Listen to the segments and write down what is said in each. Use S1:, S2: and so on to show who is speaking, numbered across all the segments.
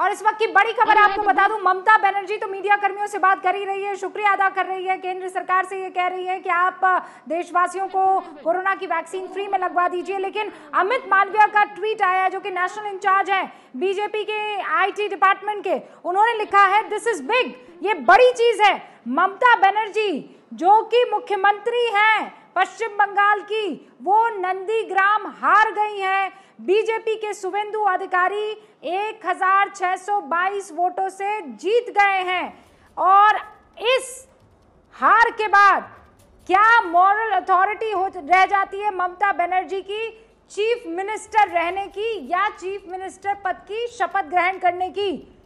S1: और इस वक्त की बड़ी खबर आपको बता दूँ ममता बनर्जी तो मीडिया कर्मियों से बात कर ही रही है शुक्रिया अदा कर रही है केंद्र सरकार से ये कह रही है कि आप देशवासियों को कोरोना की वैक्सीन फ्री में लगवा दीजिए लेकिन अमित मालविया का ट्वीट आया जो कि नेशनल इंचार्ज है बीजेपी के आईटी डिपार्टमेंट के उन्होंने लिखा है दिस इज़ बिग ये बड़ी चीज़ है। ममता बनर्जी जो कि मुख्यमंत्री हैं पश्चिम बंगाल की वो नंदीग्राम हार गई हैं। बीजेपी के शुभेंदु अधिकारी 1622 वोटों से जीत गए हैं। और इस हार के बाद क्या मॉरल अथॉरिटी हो, रह जाती है ममता बनर्जी की? चीफ मिनिस्टर रहने की या चीफ मिनिस्टर पद की शपथ ग्रहण करने की?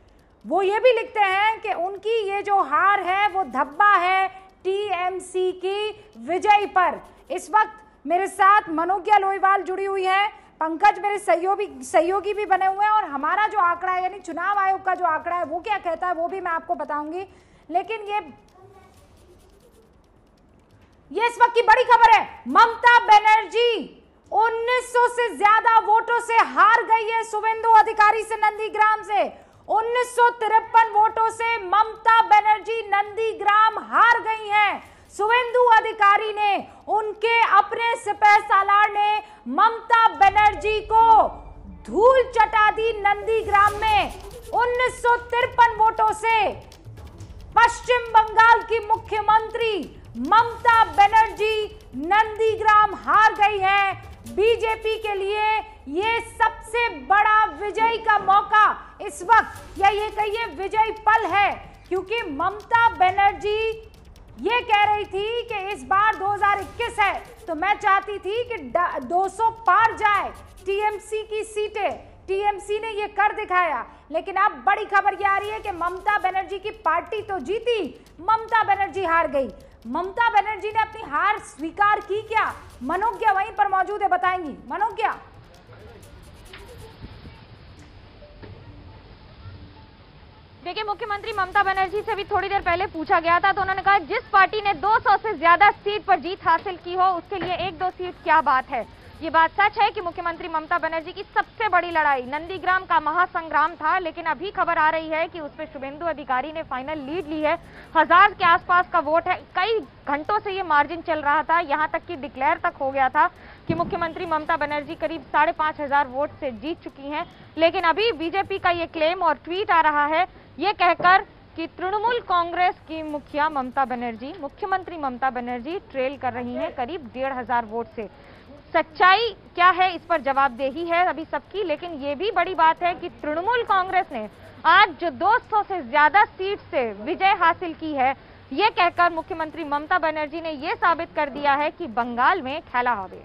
S1: वो ये भी लिखते हैं कि उनकी ये जो हार है, वो धब्बा है। टीएमसी की विजय पर। इस वक्त मेरे साथ मनोज्ञा लोईवाल जुड़ी हुई है। पंकज मेरे सहयोगी सहयोगी भी बने हुए हैं और हमारा जो आंकड़ा है, यानी चुनाव आयोग का जो आंकड़ा है, वो क्या कहता है, वो भी मैं आपको बताऊँगी। लेकिन ये ये इस वक्त की बड़ी खबर है। ममता बनर्जी 1900 से ज़्यादा वोटों से हार गई है शुभेंदु अधिकारी से नंदीग्राम से। उन्नीस सौ तिरपन वोटों से ममता बनर्जी नंदीग्राम हार गई हैं। सुवेंदु अधिकारी ने, उनके अपने सिपह सालार ने ममता बनर्जी को धूल चटा दी नंदीग्राम में उन्नीस वोटों से पश्चिम बंगाल की मुख्यमंत्री ममता बनर्जी नंदीग्राम हार गई है। बीजेपी के लिए ये सबसे बड़ा विजय का मौका इस वक्त या ये कहिए विजय पल है, क्योंकि ममता बनर्जी ये कह रही थी कि इस बार 2021 है तो मैं चाहती थी कि 200 पार जाए टीएमसी की सीटें। टीएमसी ने ये कर दिखाया। लेकिन अब बड़ी खबर ये आ रही है कि ममता बनर्जी की पार्टी तो जीती, ममता बनर्जी हार गई। ममता बनर्जी ने अपनी हार स्वीकार की क्या? मनोज्ञा वहीं पर मौजूद है, बताएँगी। मनोज्ञा?
S2: देखिए, मुख्यमंत्री ममता बनर्जी से भी थोड़ी देर पहले पूछा गया था तो उन्होंने कहा, जिस पार्टी ने 200 से ज़्यादा सीट पर जीत हासिल की हो, उसके लिए एक दो सीट क्या बात है? ये बात सच है कि मुख्यमंत्री ममता बनर्जी की सबसे बड़ी लड़ाई नंदीग्राम का महासंग्राम था, लेकिन अभी खबर आ रही है कि उस पर शुभेंदु अधिकारी ने फाइनल लीड ली है। हज़ार के आसपास का वोट है। कई घंटों से ये मार्जिन चल रहा था, यहाँ तक कि डिक्लेयर तक हो गया था कि मुख्यमंत्री ममता बनर्जी करीब साढ़े पाँच हज़ार वोट से जीत चुकी हैं। लेकिन अभी बीजेपी का ये क्लेम और ट्वीट आ रहा है ये कहकर कि तृणमूल कांग्रेस की मुखिया ममता बनर्जी, मुख्यमंत्री ममता बनर्जी ट्रेल कर रही हैं करीब डेढ़ हज़ार वोट से। सच्चाई क्या है इस पर जवाबदेही है अभी सबकी, लेकिन ये भी बड़ी बात है कि तृणमूल कांग्रेस ने आज जो 200 से ज़्यादा सीट से विजय हासिल की है। ये कहकर मुख्यमंत्री ममता बनर्जी ने ये साबित कर दिया है कि बंगाल में खेला हवे।